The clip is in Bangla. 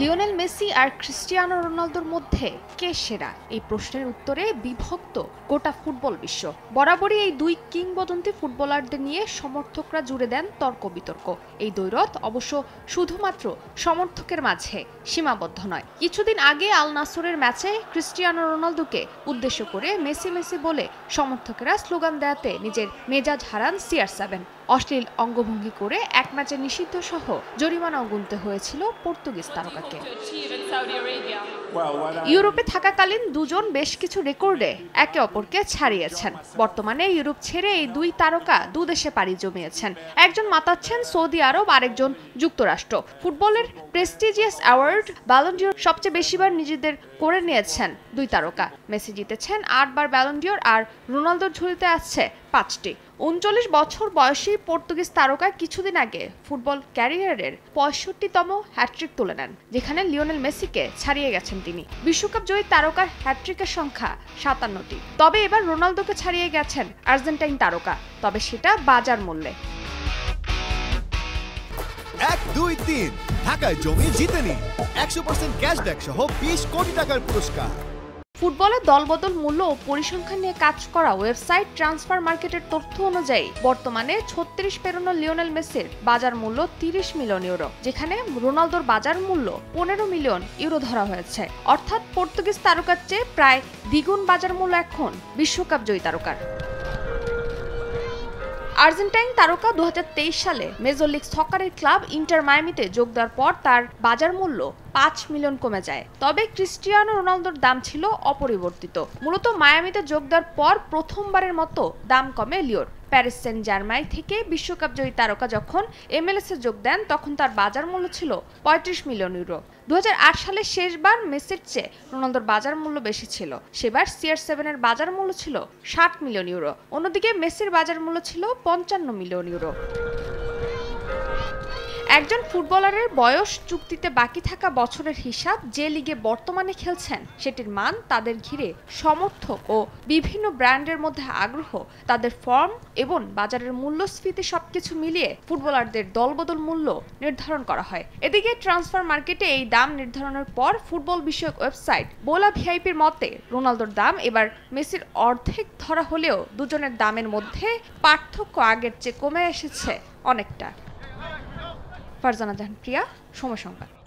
লিওনেল মেসি আর ক্রিস্টিয়ানো রোনালদোর মধ্যে কে সেরা? এই প্রশ্নের উত্তরে বিভক্ত গোটা ফুটবল বিশ্ব। বরাবরই এই দুই কিংবদন্তি ফুটবলারদের নিয়ে সমর্থকরা জুড়ে দেন তর্ক বিতর্ক। এই দৈরত অবশ্য শুধুমাত্র সমর্থকের মাঝে সীমাবদ্ধ নয়। কিছুদিন আগে আল নাসরের ম্যাচে ক্রিস্টিয়ানো রোনালদোকে উদ্দেশ্য করে মেসি মেসি বলে সমর্থকেরা স্লোগান দেয়াতে নিজের মেজাজ হারান সিআর সেভেন। অশ্লীল অঙ্গভঙ্গি করে এক ম্যাচে নিষিদ্ধ সহ জরিমানাও গুনতে হয়েছিল পর্তুগিজ তারকাকে। ইউরোপে থাকাকালীন দুজন বেশ কিছু রেকর্ডে একে অপরকে ছাড়িয়েছেন। বর্তমানে ইউরোপ ছেড়ে এই দুই তারকা দুদেশে পাড়ি জমিয়েছেন। একজন মাতাচ্ছেন সৌদি আরব, আরেকজন যুক্তরাষ্ট্র। ফুটবলের প্রেস্টিজিয়াস অ্যাওয়ার্ড ব্যালন্ডিওর সবচেয়ে বেশিবার নিজেদের করে নিয়েছেন দুই তারকা। মেসি জিতেছেন আটবার ব্যালন্ডিওর আর রোনালদোর ঝুলিতে আছে পাঁচটি। উনচল্লিশ বছর বয়সী পর্তুগিজ তারকা কিছুদিন আগে ফুটবল ক্যারিয়ারের পঁয়ষট্টিতম হ্যাট্রিক তুলে নেন, যেখানে লিওনেল মেসিকে ছাড়িয়ে গেছেন তিনি। বিশ্বকাপ জয়ী তারকার হ্যাট্রিকের সংখ্যা সাতান্নটি। তবে এবার রোনালদোকে ছাড়িয়ে গেছেন আর্জেন্টাইন তারকা, তবে সেটা বাজার মূল্যে। এক, দুই, তিন। ঢাকায় জমি জিতে নিন একশো পার্সেন্ট ক্যাশব্যাক সহ বিশ কোটি টাকার পুরস্কার। ফুটবলের দলবদল মূল্য ও পরিসংখ্যান নিয়ে কাজ করা ওয়েবসাইট ট্রান্সফার মার্কেটের তথ্য অনুযায়ী, বর্তমানে ছত্রিশ পেরোনো লিওনেল মেসির বাজার মূল্য তিরিশ মিলিয়ন ইউরো, যেখানে রোনালদোর বাজার মূল্য পনেরো মিলিয়ন ইউরো ধরা হয়েছে। অর্থাৎ পর্তুগিজ তারকার চেয়ে প্রায় দ্বিগুণ বাজার মূল্য এখন বিশ্বকাপ জয়ী তারকার। আর্জেন্টাইন তারকা দু হাজার তেইশ সালে মেজর লিগ সকারের ক্লাব ইন্টার মায়ামিতে যোগ দেওয়ার পর তার বাজার মূল্য পাঁচ মিলিয়ন কমে যায়। তবে ক্রিস্টিয়ানো রোনালদোর দাম ছিল অপরিবর্তিত। মূলত মায়ামিতে যোগ দেওয়ার পর প্রথমবারের মতো দাম কমে লিওর। প্যারিস সেন্ট জার্মাই থেকে বিশ্বকাপ জয়ী তারকা যখন এমএলএস যোগ দেন, তখন তার বাজার মূল্য ছিল পঁয়ত্রিশ মিলিয়ন ইউরো। দু সালে শেষবার মেসির চেয়ে রোনালদোর বাজার মূল্য বেশি ছিল। সেবার সিআর সেভেনের বাজার মূল্য ছিল ষাট মিলিয়ন ইউরো। অন্যদিকে মেসির বাজার মূল্য ছিল পঞ্চান্ন মিলিয়ন ইউরো। একজন ফুটবলারের বয়স চুক্তিতে বাকি থাকা বছরের হিসাব যে লিগে বর্তমানে খেলছেন, সেটির মান তাদের ঘিরে সমর্থক ও বিভিন্ন ব্র্যান্ডের মধ্যে আগ্রহ, তাদের ফর্ম এবং বাজারের মূল্যস্ফীতি সবকিছু মিলিয়ে ফুটবলারদের দলবদল মূল্য নির্ধারণ করা হয়। এদিকে ট্রান্সফার মার্কেটে এই দাম নির্ধারণের পর ফুটবল বিষয়ক ওয়েবসাইট বোলা ভিআইপির মতে, রোনালদোর দাম এবার মেসির অর্ধেক ধরা হলেও দুজনের দামের মধ্যে পার্থক্য আগের চেয়ে কমে এসেছে অনেকটা। ফারজানা জাহান প্রিয়া সময় সংবাদ।